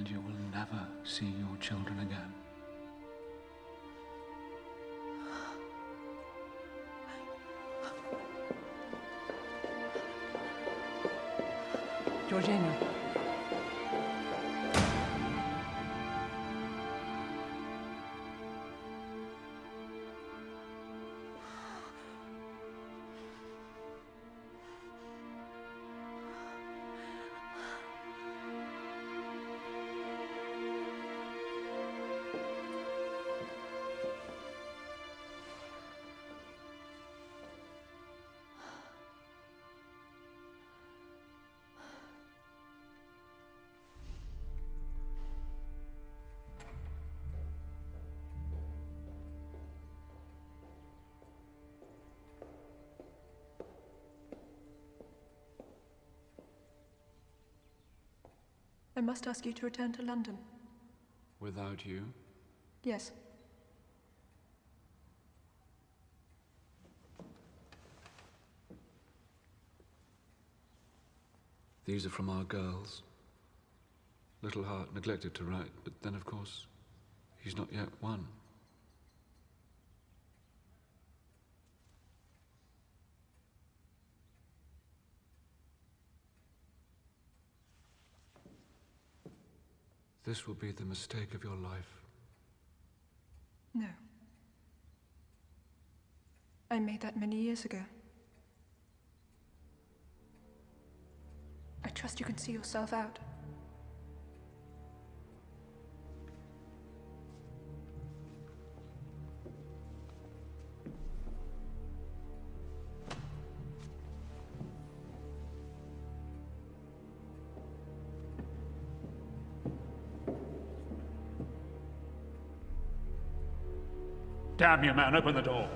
and you will never see your children again. Georgiana. I must ask you to return to London. Without you? Yes. These are from our girls. Little Hart neglected to write, but then, of course, he's not yet one. This will be the mistake of your life. No. I made that many years ago. I trust you can see yourself out. Damn you, man, open the door.